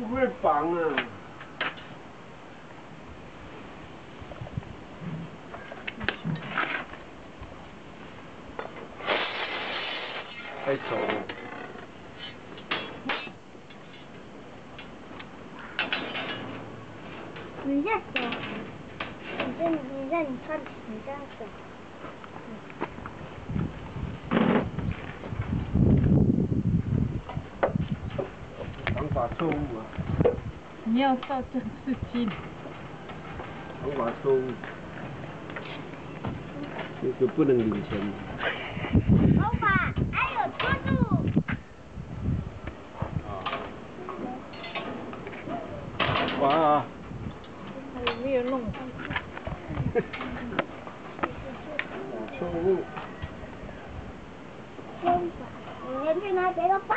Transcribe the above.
不会绑啊！太丑了。你这样走，你这你让你穿，你这样走。方法错误啊！你要到这刺激。方法错误，这个不能领钱。老板，还有拖住。哇！还有没有弄？错误。方法，我先去拿别的包。